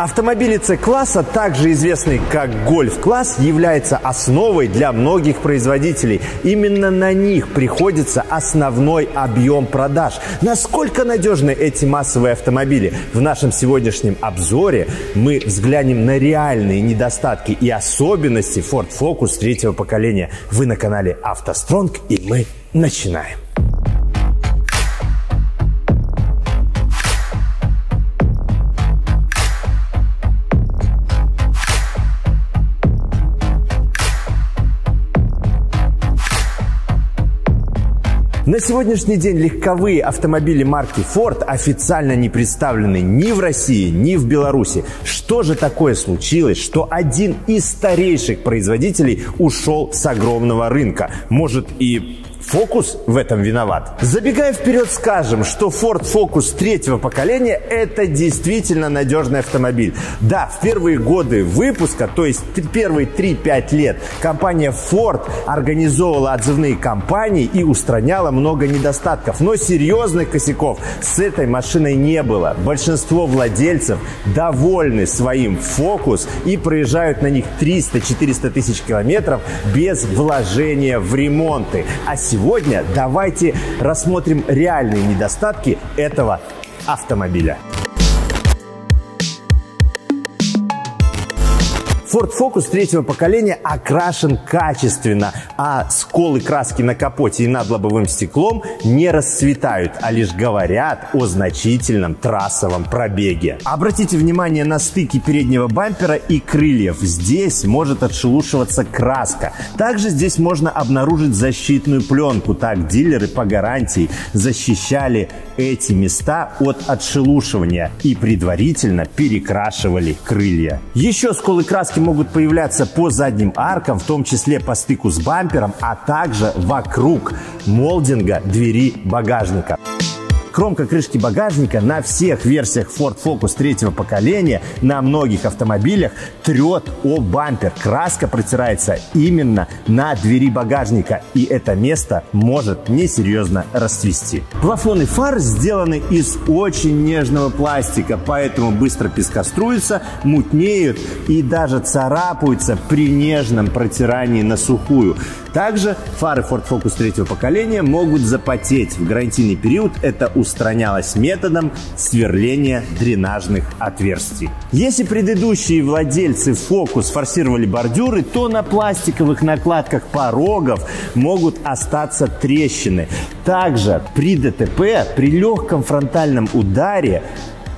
Автомобили C-класса, также известный как гольф-класс, является основой для многих производителей. Именно на них приходится основной объем продаж. Насколько надежны эти массовые автомобили? В нашем сегодняшнем обзоре мы взглянем на реальные недостатки и особенности Ford Focus третьего поколения. Вы на канале «АвтоСтронг» и мы начинаем. На сегодняшний день легковые автомобили марки Ford официально не представлены ни в России, ни в Беларуси. Что же такое случилось, что один из старейших производителей ушел с огромного рынка? Может и Focus в этом виноват. Забегая вперед, скажем, что Ford Focus третьего поколения – это действительно надежный автомобиль. Да, в первые годы выпуска, то есть первые 3-5 лет, компания Ford организовывала отзывные кампании и устраняла много недостатков. Но серьезных косяков с этой машиной не было. Большинство владельцев довольны своим Focus и проезжают на них 300-400 тысяч километров без вложения в ремонты. А сегодня сегодня давайте рассмотрим реальные недостатки этого автомобиля. Ford Focus третьего поколения окрашен качественно, а сколы краски на капоте и над лобовым стеклом не расцветают, а лишь говорят о значительном трассовом пробеге. Обратите внимание на стыки переднего бампера и крыльев. Здесь может отшелушиваться краска. Также здесь можно обнаружить защитную пленку. Так дилеры по гарантии защищали эти места от отшелушивания и предварительно перекрашивали крылья. Еще сколы краски могут появляться по задним аркам, в том числе по стыку с бампером, а также вокруг молдинга двери багажника. Кромка крышки багажника на всех версиях Ford Focus третьего поколения на многих автомобилях трет о бампер. Краска протирается именно на двери багажника, и это место может несерьезно расцвести. Плафоны фар сделаны из очень нежного пластика, поэтому быстро пескоструются, мутнеют и даже царапаются при нежном протирании на сухую. Также фары Ford Focus третьего поколения могут запотеть. В гарантийный период это устранялось методом сверления дренажных отверстий. Если предыдущие владельцы Focus форсировали бордюры, то на пластиковых накладках порогов могут остаться трещины. Также при ДТП, при легком фронтальном ударе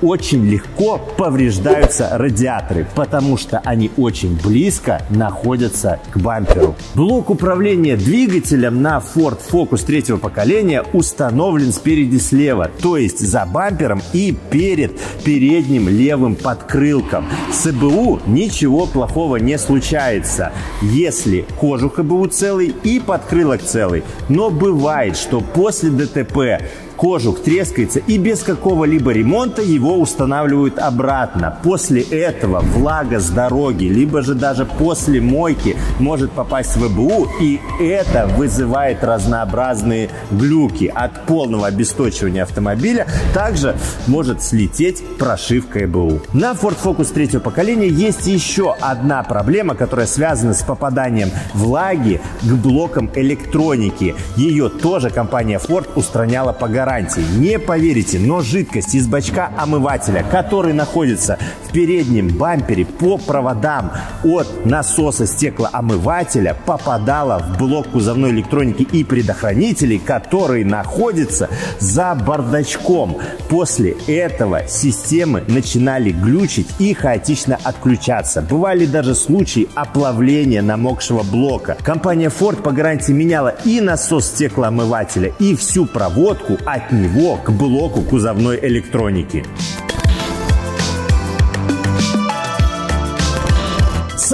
очень легко повреждаются радиаторы, потому что они очень близко находятся к бамперу. Блок управления двигателем на Ford Focus третьего поколения установлен спереди слева, то есть за бампером и перед передним левым подкрылком. С ЭБУ ничего плохого не случается, если кожух ЭБУ целый и подкрылок целый. Но бывает, что после ДТП кожух трескается и без какого-либо ремонта его устанавливают обратно. После этого влага с дороги, либо же даже после мойки может попасть в ВБУ и это вызывает разнообразные глюки от полного обесточивания автомобиля. Также может слететь прошивка ЭБУ. На Ford Focus третьего поколения есть еще одна проблема, которая связана с попаданием влаги к блокам электроники. Ее тоже компания Ford устраняла по гарантии. Не поверите, но жидкость из бачка омывателя, который находится в переднем бампере по проводам от насоса стеклоомывателя, попадала в блок кузовной электроники и предохранителей, который находится за бардачком. После этого системы начинали глючить и хаотично отключаться. Бывали даже случаи оплавления намокшего блока. Компания Ford по гарантии меняла и насос стеклоомывателя, и всю проводку от него к блоку кузовной электроники.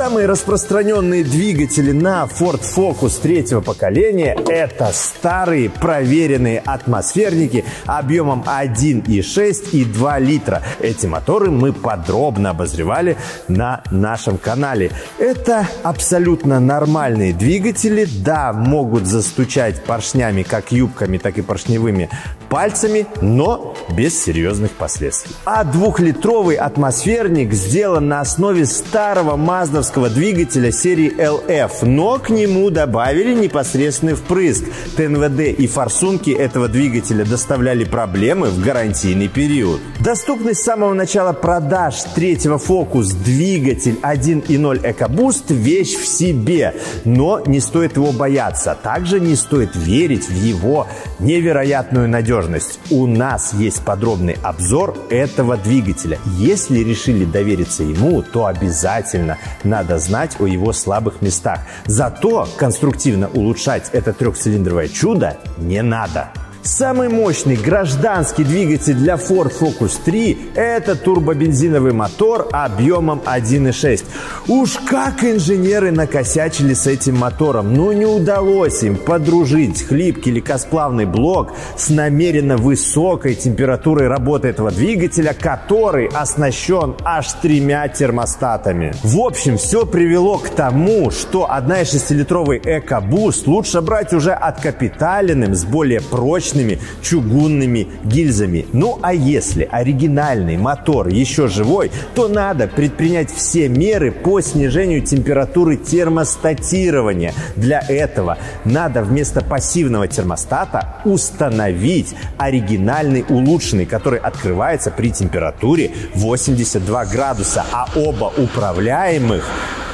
Самые распространенные двигатели на Ford Focus третьего поколения – это старые проверенные атмосферники объемом 1,6 и 2 литра. Эти моторы мы подробно обозревали на нашем канале. Это абсолютно нормальные двигатели. Да, могут застучать поршнями, как юбками, так и поршневыми пальцами, но без серьезных последствий. А двухлитровый атмосферник сделан на основе старого маздовского двигателя серии LF, но к нему добавили непосредственный впрыск. ТНВД и форсунки этого двигателя доставляли проблемы в гарантийный период. Доступный с самого начала продаж третьего Focus двигатель 1.0 EcoBoost – вещь в себе, но не стоит его бояться. Также не стоит верить в его невероятную надежность. У нас есть подробный обзор этого двигателя. Если решили довериться ему, то обязательно надо знать о его слабых местах. Зато конструктивно улучшать это трехцилиндровое чудо не надо. Самый мощный гражданский двигатель для Ford Focus 3 – это турбобензиновый мотор объемом 1.6. Уж как инженеры накосячили с этим мотором. Ну не удалось им подружить хлипкий легкосплавный блок с намеренно высокой температурой работы этого двигателя, который оснащен аж тремя термостатами. В общем, все привело к тому, что 1,6-литровый EcoBoost лучше брать уже откапиталенным с более прочным мощными чугунными гильзами. Ну а если оригинальный мотор еще живой, то надо предпринять все меры по снижению температуры термостатирования. Для этого надо вместо пассивного термостата установить оригинальный улучшенный, который открывается при температуре 82 градуса, а оба управляемых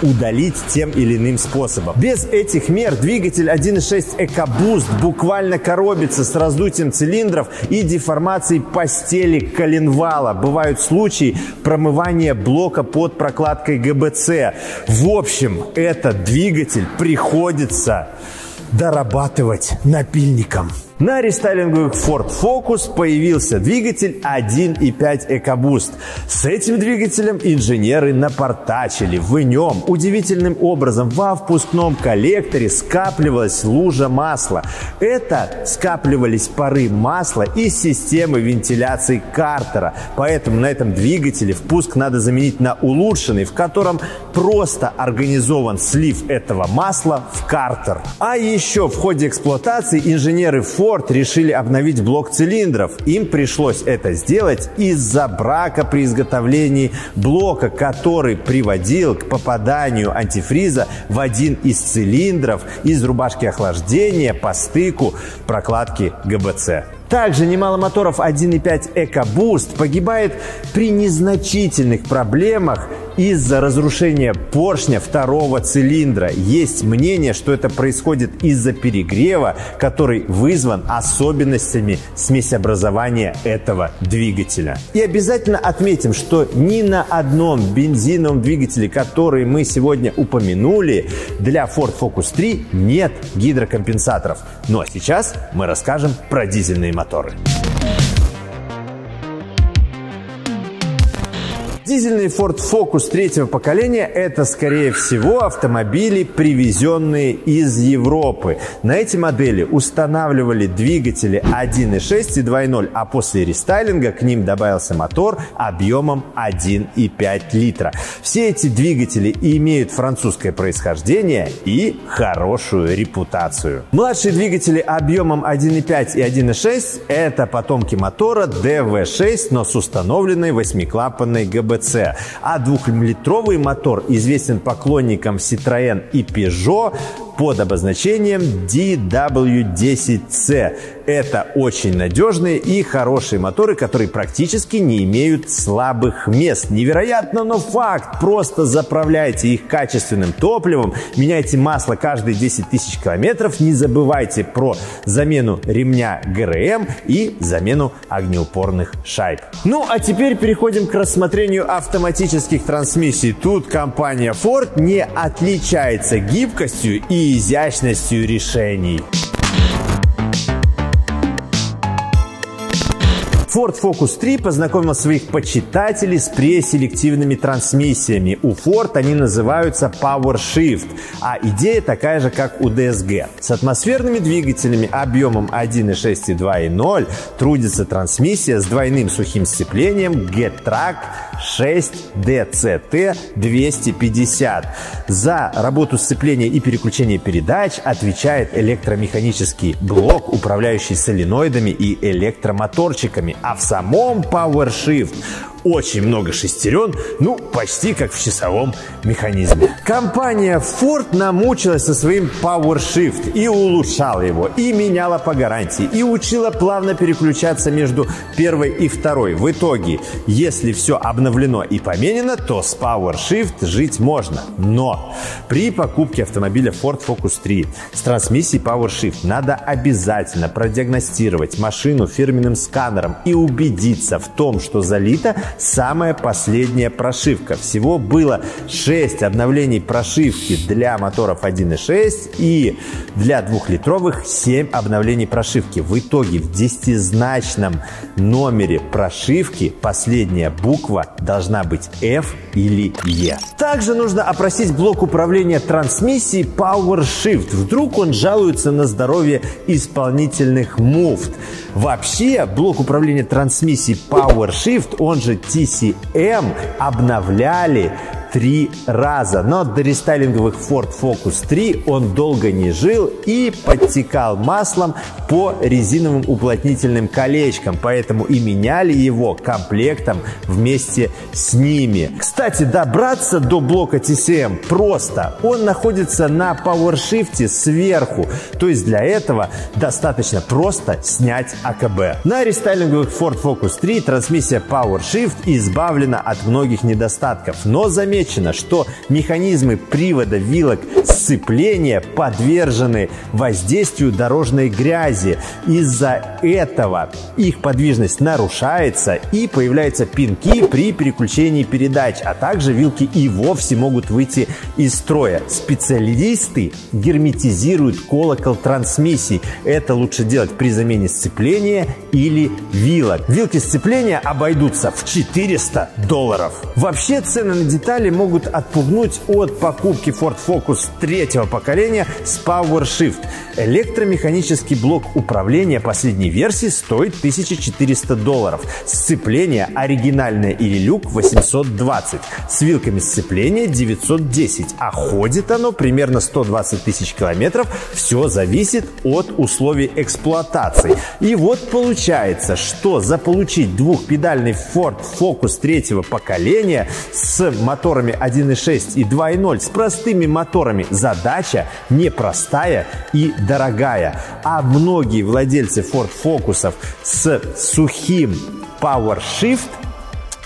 удалить тем или иным способом. Без этих мер двигатель 1.6 EcoBoost буквально коробится с раздутием цилиндров и деформацией постели коленвала. Бывают случаи промывания блока под прокладкой ГБЦ. В общем, этот двигатель приходится дорабатывать напильником. На рестайлинговых Ford Focus появился двигатель 1.5 EcoBoost. С этим двигателем инженеры напортачили. В нем удивительным образом во впускном коллекторе скапливалась лужа масла. Это скапливались пары масла из системы вентиляции картера. Поэтому на этом двигателе впуск надо заменить на улучшенный, в котором просто организован слив этого масла в картер. А еще в ходе эксплуатации инженеры Ford Ford решили обновить блок цилиндров. Им пришлось это сделать из-за брака при изготовлении блока, который приводил к попаданию антифриза в один из цилиндров из рубашки охлаждения по стыку прокладки ГБЦ. Также немало моторов 1.5 EcoBoost погибает при незначительных проблемах из-за разрушения поршня второго цилиндра. Есть мнение, что это происходит из-за перегрева, который вызван особенностями смесеобразования этого двигателя. И обязательно отметим, что ни на одном бензиновом двигателе, который мы сегодня упомянули, для Ford Focus 3 нет гидрокомпенсаторов. Ну а сейчас мы расскажем про дизельные моторы. Дизельный Ford Focus третьего поколения – это, скорее всего, автомобили, привезенные из Европы. На эти модели устанавливали двигатели 1.6 и 2.0, а после рестайлинга к ним добавился мотор объемом 1.5 литра. Все эти двигатели имеют французское происхождение и хорошую репутацию. Младшие двигатели объемом 1.5 и 1.6 – это потомки мотора DV6, но с установленной восьмиклапанной ГБ ГБЦ. А двухлитровый мотор известен поклонникам Citroën и Peugeot под обозначением DW10C. Это очень надежные и хорошие моторы, которые практически не имеют слабых мест. Невероятно, но факт. Просто заправляйте их качественным топливом, меняйте масло каждые 10 тысяч километров, не забывайте про замену ремня ГРМ и замену огнеупорных шайб. Ну, а теперь переходим к рассмотрению автоматических трансмиссий. Тут компания Ford не отличается гибкостью и изящностью решений. Ford Focus 3 познакомил своих почитателей с преселективными трансмиссиями. У Ford они называются Power Shift, а идея такая же, как у DSG. С атмосферными двигателями объемом 1.6 и 2.0 трудится трансмиссия с двойным сухим сцеплением Getrack 6 DCT 250. За работу сцепления и переключения передач отвечает электромеханический блок, управляющий соленоидами и электромоторчиками. А в самом PowerShift очень много шестерен, ну, почти как в часовом механизме. Компания Ford намучилась со своим PowerShift и улучшала его, и меняла по гарантии, и учила плавно переключаться между первой и второй. В итоге, если все обновлено и поменено, то с PowerShift жить можно. Но при покупке автомобиля Ford Focus 3 с трансмиссией PowerShift надо обязательно продиагностировать машину фирменным сканером и убедиться в том, что залито самая последняя прошивка. Всего было 6 обновлений прошивки для моторов 1.6 и для двухлитровых 7 обновлений прошивки. В итоге в десятизначном номере прошивки последняя буква должна быть F или E. Также нужно опросить блок управления трансмиссией PowerShift. Вдруг он жалуется на здоровье исполнительных муфт. Вообще, блок управления трансмиссией PowerShift, он же TCM, обновляли три раза. Но до рестайлинговых Ford Focus 3 он долго не жил и подтекал маслом по резиновым уплотнительным колечкам, поэтому и меняли его комплектом вместе с ними. Кстати, добраться до блока TCM просто. Он находится на PowerShift сверху, то есть для этого достаточно просто снять АКБ. На рестайлинговых Ford Focus 3 трансмиссия PowerShift избавлена от многих недостатков, но заметьте, отмечено, что механизмы привода вилок сцепления подвержены воздействию дорожной грязи. Из-за этого их подвижность нарушается и появляются пинки при переключении передач, а также вилки и вовсе могут выйти из строя. Специалисты герметизируют колокол трансмиссии. Это лучше делать при замене сцепления или вилок. Вилки сцепления обойдутся в 400 долларов. Вообще цены на детали могут отпугнуть от покупки Ford Focus третьего поколения с PowerShift. Электромеханический блок управления последней версии стоит 1400 долларов. Сцепление оригинальное или люк 820. С вилками сцепления 910. А ходит оно примерно 120 тысяч километров. Все зависит от условий эксплуатации. И вот получается, что заполучить двухпедальный Ford Focus третьего поколения с моторами моторами 1.6 и 2.0 с простыми моторами задача непростая и дорогая. А многие владельцы Ford Focus с сухим Power Shift –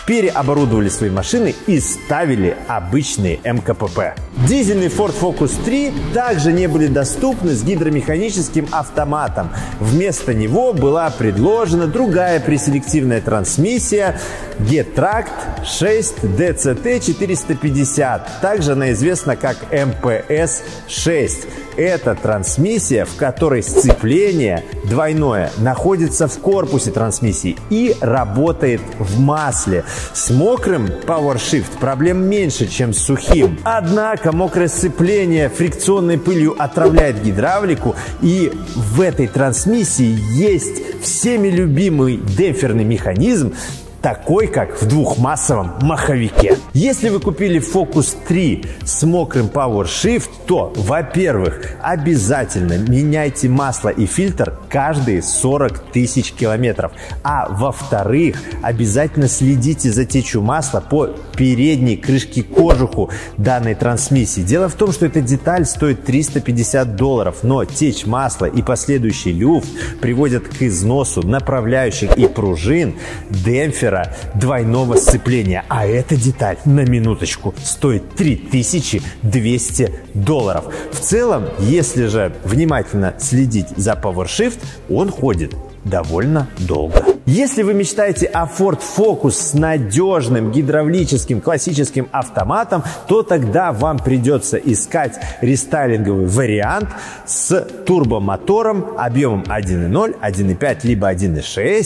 переоборудовали свои машины и ставили обычные МКПП. Дизельный Ford Focus 3 также не были доступны с гидромеханическим автоматом. Вместо него была предложена другая преселективная трансмиссия Getract 6 DCT 450. Также она известна как MPS 6. Это трансмиссия, в которой сцепление двойное находится в корпусе трансмиссии и работает в масле. С мокрым PowerShift проблем меньше, чем с сухим. Однако мокрое сцепление фрикционной пылью отравляет гидравлику и в этой трансмиссии есть всеми любимый демпферный механизм, такой, как в двухмассовом маховике. Если вы купили Focus 3 с мокрым Power Shift, то, во-первых, обязательно меняйте масло и фильтр каждые 40 тысяч километров. А во-вторых, обязательно следите за течью масла по передней крышке кожуху данной трансмиссии. Дело в том, что эта деталь стоит 350 долларов, но течь масла и последующий люфт приводят к износу направляющих и пружин, демпфера цилиндра двойного сцепления. А эта деталь, на минуточку, стоит 3200 долларов. В целом, если же внимательно следить за PowerShift, он ходит довольно долго. Если вы мечтаете о Ford Focus с надежным гидравлическим классическим автоматом, то тогда вам придется искать рестайлинговый вариант с турбомотором объемом 1.0, 1.5, либо 1.6,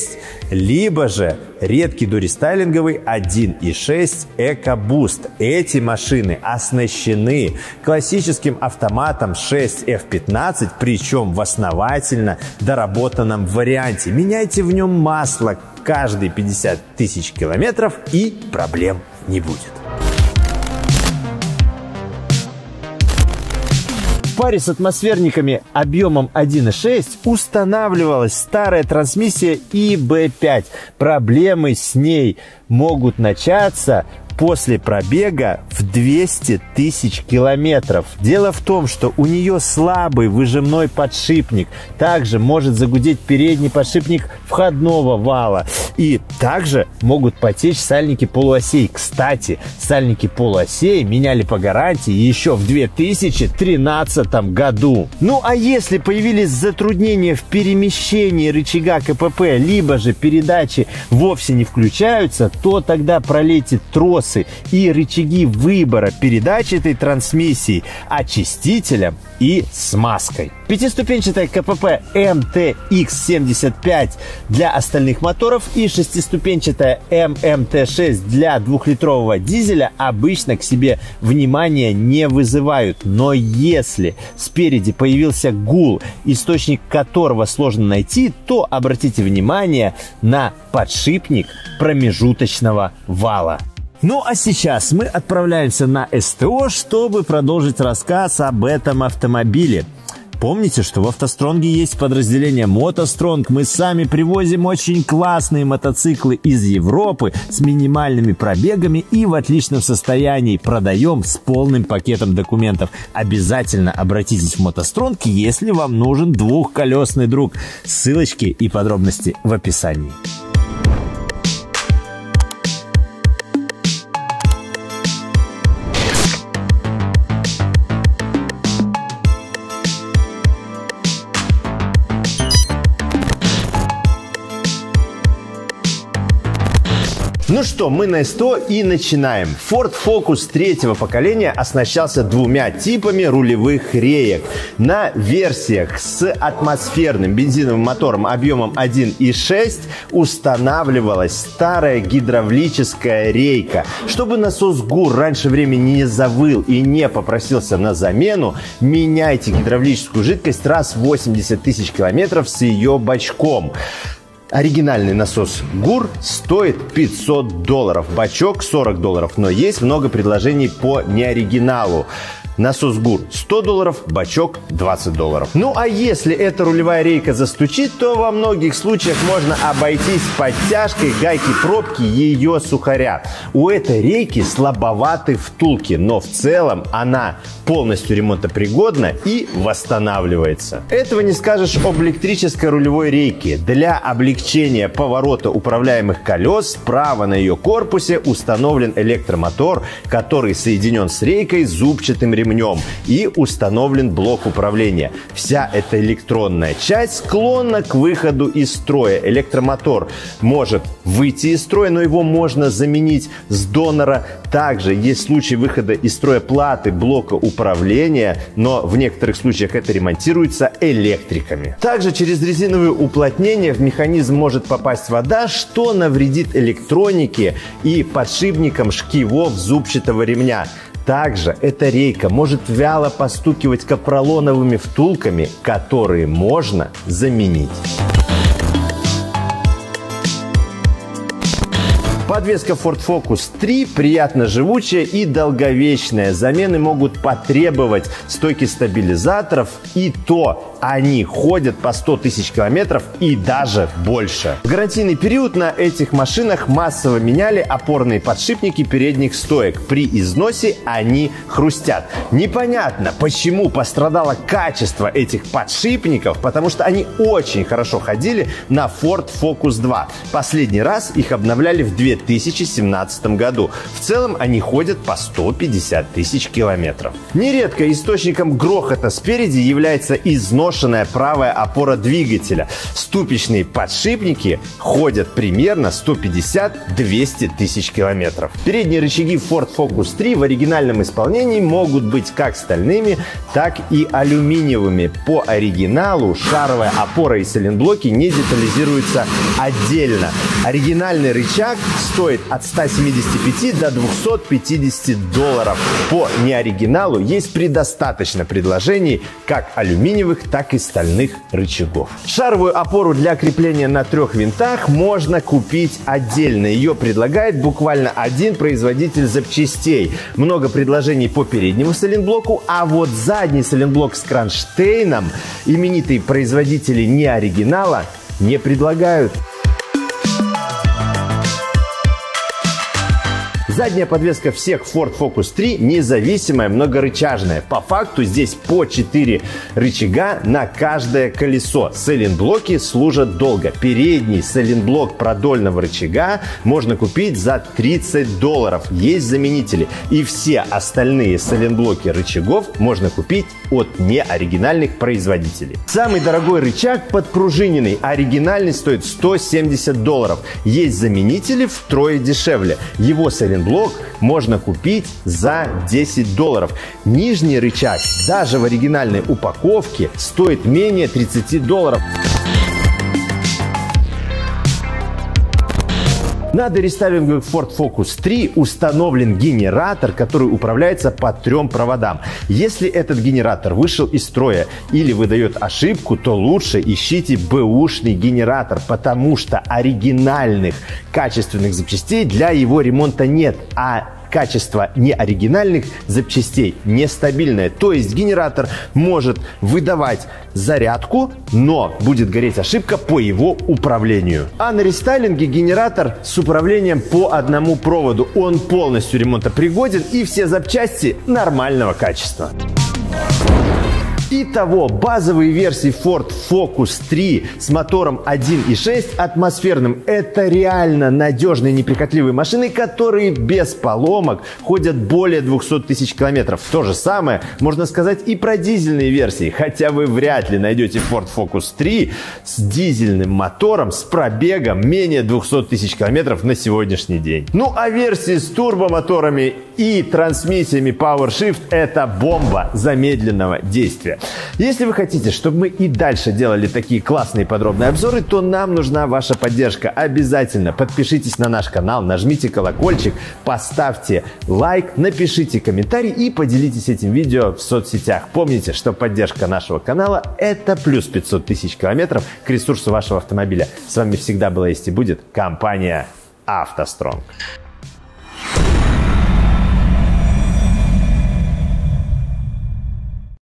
либо же редкий дорестайлинговый 1.6 EcoBoost. Эти машины оснащены классическим автоматом 6F15, причем в основательно доработанном варианте. Меняйте в нем масло каждые 50 тысяч километров и проблем не будет. В паре с атмосферниками объемом 1.6 устанавливалась старая трансмиссия IB5. Проблемы с ней могут начаться после пробега в 200 тысяч километров. Дело в том, что у нее слабый выжимной подшипник. Также может загудеть передний подшипник входного вала. И также могут потечь сальники полуосей. Кстати, сальники полуосей меняли по гарантии еще в 2013 году. Ну а если появились затруднения в перемещении рычага КПП, либо же передачи вовсе не включаются, то тогда пролейте трос колесы и рычаги выбора передач этой трансмиссии очистителем и смазкой. Пятиступенчатая КПП MTX75 для остальных моторов и шестиступенчатая MMT6 для двухлитрового дизеля обычно к себе внимания не вызывают. Но если спереди появился гул, источник которого сложно найти, то обратите внимание на подшипник промежуточного вала. Ну а сейчас мы отправляемся на СТО, чтобы продолжить рассказ об этом автомобиле. Помните, что в «АвтоСтронге» есть подразделение «МотоСтронг». Мы сами привозим очень классные мотоциклы из Европы с минимальными пробегами и в отличном состоянии. Продаем с полным пакетом документов. Обязательно обратитесь в «МотоСтронг», если вам нужен двухколесный друг. Ссылочки и подробности в описании. Что, мы на 100 и начинаем. Ford Focus третьего поколения оснащался двумя типами рулевых реек. На версиях с атмосферным бензиновым мотором объемом 1.6 устанавливалась старая гидравлическая рейка. Чтобы насос ГУР раньше времени не завыл и не попросился на замену, меняйте гидравлическую жидкость раз в 80 тысяч километров с ее бачком. Оригинальный насос ГУР стоит 500 долларов, бачок 40 долларов, но есть много предложений по неоригиналу. Насос ГУР 100 долларов, бачок 20 долларов. Ну а если эта рулевая рейка застучит, то во многих случаях можно обойтись подтяжкой гайки пробки ее сухаря. У этой рейки слабоваты втулки, но в целом она полностью ремонтопригодна и восстанавливается. Этого не скажешь об электрической рулевой рейке. Для облегчения поворота управляемых колес справа на ее корпусе установлен электромотор, который соединен с рейкой зубчатым ремнем и установлен блок управления. Вся эта электронная часть склонна к выходу из строя. Электромотор может выйти из строя, но его можно заменить с донора. Также есть случаи выхода из строя платы блока управления, но в некоторых случаях это ремонтируется электриками. Также через резиновые уплотнения в механизм может попасть вода, что навредит электронике и подшипникам шкивов зубчатого ремня. Также эта рейка может вяло постукивать капролоновыми втулками, которые можно заменить. Подвеска Ford Focus 3 приятно живучая и долговечная. Замены могут потребовать стойки стабилизаторов и то они ходят по 100 тысяч километров и даже больше. В гарантийный период на этих машинах массово меняли опорные подшипники передних стоек. При износе они хрустят. Непонятно, почему пострадало качество этих подшипников, потому что они очень хорошо ходили на Ford Focus 2. Последний раз их обновляли в 2000 2017 году. В целом они ходят по 150 тысяч километров. Нередко источником грохота спереди является изношенная правая опора двигателя. Ступичные подшипники ходят примерно 150-200 тысяч километров. Передние рычаги Ford Focus 3 в оригинальном исполнении могут быть как стальными, так и алюминиевыми. По оригиналу шаровая опора и сайлентблоки не детализируются отдельно. Оригинальный рычаг стоит от 175 до 250 долларов. По неоригиналу есть предостаточно предложений как алюминиевых, так и стальных рычагов. Шаровую опору для крепления на трех винтах можно купить отдельно. Ее предлагает буквально один производитель запчастей. Много предложений по переднему сайлентблоку, а вот задний сайлентблок с кронштейном именитые производители не оригинала не предлагают. Задняя подвеска всех Ford Focus 3 независимая, многорычажная. По факту здесь по 4 рычага на каждое колесо. Сайлентблоки служат долго. Передний сайлентблок продольного рычага можно купить за 30 долларов. Есть заменители. И все остальные сайлентблоки рычагов можно купить от неоригинальных производителей. Самый дорогой рычаг подпружиненный. Оригинальный стоит 170 долларов. Есть заменители втрое дешевле. Его сайлентблок блок можно купить за 10 долларов. Нижний рычаг даже в оригинальной упаковке стоит менее 30 долларов. На дорестайлинговых Ford Focus 3 установлен генератор, который управляется по трем проводам. Если этот генератор вышел из строя или выдает ошибку, то лучше ищите бэушный генератор, потому что оригинальных качественных запчастей для его ремонта нет, а качество неоригинальных запчастей нестабильное. То есть генератор может выдавать зарядку, но будет гореть ошибка по его управлению. А на рестайлинге генератор с управлением по одному проводу. Он полностью ремонтопригоден и все запчасти нормального качества. Итого, базовые версии Ford Focus 3 с мотором 1.6 атмосферным – это реально надежные неприхотливые машины, которые без поломок ходят более 200 тысяч километров. То же самое можно сказать и про дизельные версии, хотя вы вряд ли найдете Ford Focus 3 с дизельным мотором с пробегом менее 200 тысяч километров на сегодняшний день. Ну а версии с турбомоторами и трансмиссиями PowerShift – это бомба замедленного действия. Если вы хотите, чтобы мы и дальше делали такие классные подробные обзоры, то нам нужна ваша поддержка. Обязательно подпишитесь на наш канал, нажмите колокольчик, поставьте лайк, напишите комментарий и поделитесь этим видео в соцсетях. Помните, что поддержка нашего канала – это плюс 500 тысяч километров к ресурсу вашего автомобиля. С вами всегда была есть и будет компания «АвтоСтронг».